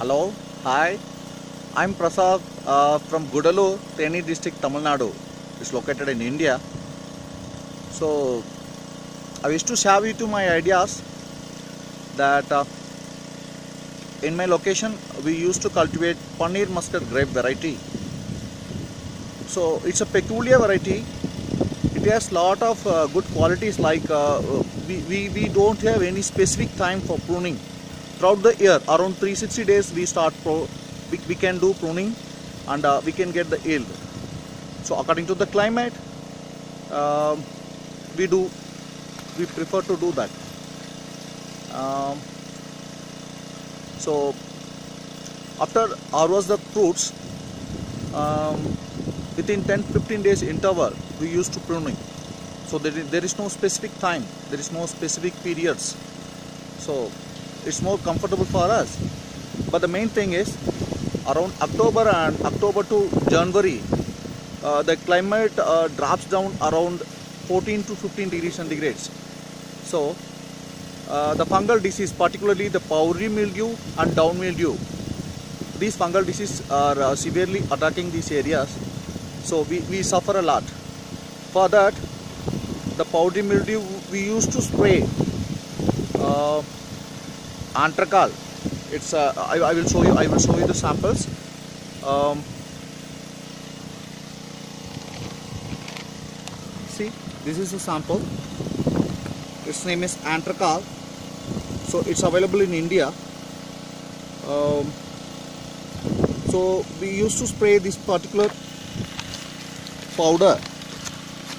Hello, hi. I'm Prasad uh, from Gudalur, Theni district, Tamil Nadu. It's located in India. So, I wish to share with you my ideas that uh, in my location we used to cultivate Paneer muscat grape variety. So, it's a peculiar variety. It has lot of uh, good qualities like uh, we, we, we don't have any specific time for pruning throughout the year around 360 days we start pro, we, we can do pruning and uh, we can get the yield. So according to the climate um, we do we prefer to do that. Um, so after harvest the fruits um, within 10-15 days interval we used to pruning. So there is, there is no specific time there is no specific periods. So it's more comfortable for us. But the main thing is around october and october to january uh, the climate uh, drops down around 14 to 15 degrees centigrades. So uh, the fungal disease particularly the powdery mildew and down mildew these fungal diseases are uh, severely attacking these areas. So we, we suffer a lot. For that the powdery mildew we used to spray uh, Antracol it's uh, I, I will show you I will show you the samples. Um, see this is a sample. Its name is Antracol so it's available in India. Um, so we used to spray this particular powder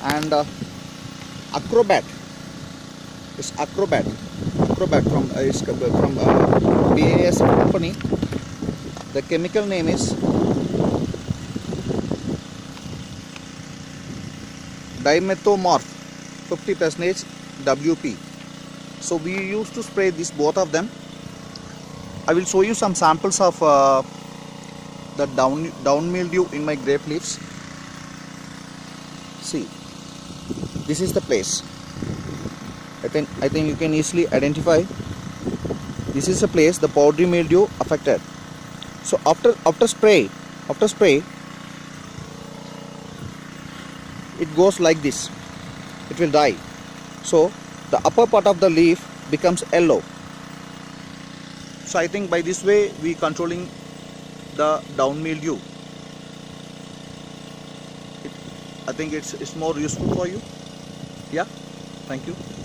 and uh, acrobat it's acrobat. Acrobat from uh, from uh, BASF company. The chemical name is dimethomorph 50 percentage WP so we used to spray this both of them. I will show you some samples of uh, the down down mildew in my grape leaves. See this is the place I think I think you can easily identify. This is a place the powdery mildew affected. So after after spray after spray it goes like this. It will die. So the upper part of the leaf becomes yellow. So I think by this way we controlling the down mildew. It, I think it's it's more useful for you. Yeah? Thank you